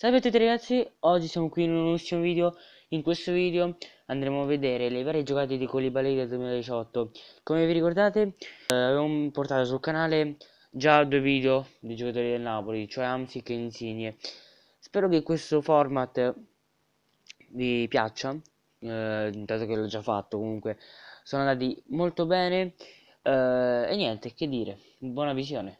Salve a tutti ragazzi, oggi siamo qui in un nuovissimo video. In questo video andremo a vedere le varie giocate di Koulibaly del 2018 Come vi ricordate, eh, avevo portato sul canale già due video di giocatori del Napoli Cioè Amsic e Insigne. Spero che questo format vi piaccia eh, Dato che l'ho già fatto comunque Sono andati molto bene. Eh, E niente, che dire, buona visione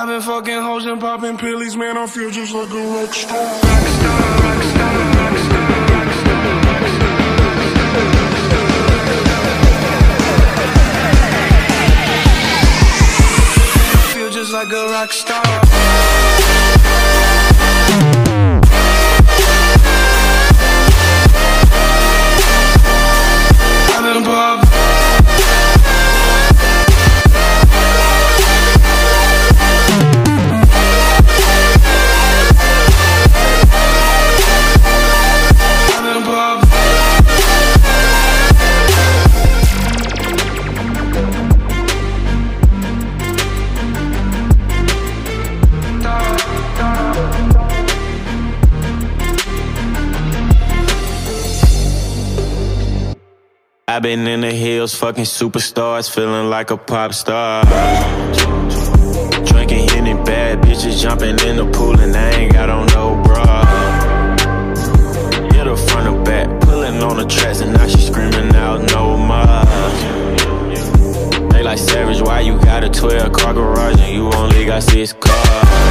I've been fucking hoes and popping pillies, man. I feel just like a rock star. I feel just like a rock star. I've been in the hills, fucking superstars, feeling like a pop star. Drinking any bad bitches, jumping in the pool, and I ain't got on no bra. Hit her front or back, pulling on the tracks, and now she screaming out no more. They like savage, why you got a 12 car garage and you only got six cars?